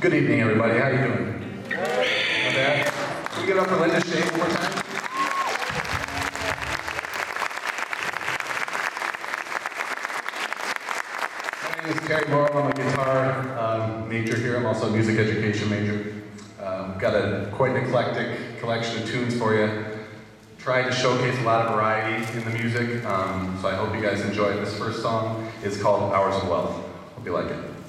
Good evening, everybody. How are you doing? Not. Can we get up for Linda Shea one more time? My name is Terry Morrow. I'm a guitar um, major here. I'm also a music education major. Um, got a quite an eclectic collection of tunes for you. Tried to showcase a lot of variety in the music, um, so I hope you guys enjoy it. This first song is called Hours of Wealth. Hope you like it.